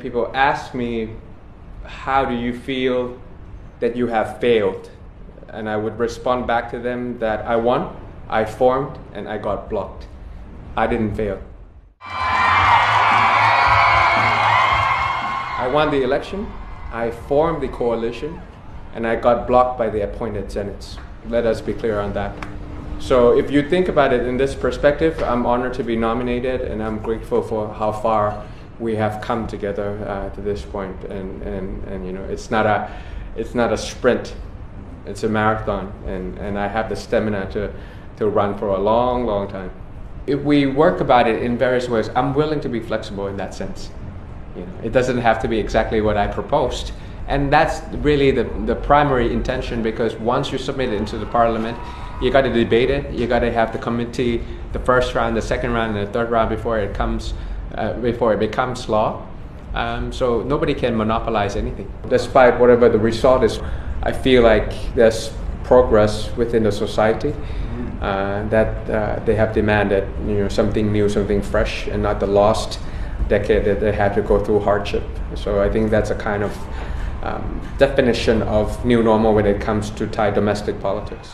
people ask me, how do you feel that you have failed? And I would respond back to them that I won, I formed, and I got blocked. I didn't fail. I won the election, I formed the coalition, and I got blocked by the appointed senates. Let us be clear on that. So if you think about it in this perspective, I'm honored to be nominated, and I'm grateful for how far we have come together uh, to this. And, and, and you know, it's not a it's not a sprint, it's a marathon, and, and I have the stamina to to run for a long, long time. If we work about it in various ways, I'm willing to be flexible in that sense. You know, it doesn't have to be exactly what I proposed. And that's really the, the primary intention because once you submit it into the parliament, you got to debate it. You got to have the committee, the first round, the second round, and the third round before it comes, uh, before it becomes law. Um, so nobody can monopolize anything. Despite whatever the result is, I feel like there's progress within the society. Uh, that uh, they have demanded, you know, something new, something fresh, and not the lost decade that they had to go through hardship. So I think that's a kind of um, definition of new normal when it comes to Thai domestic politics.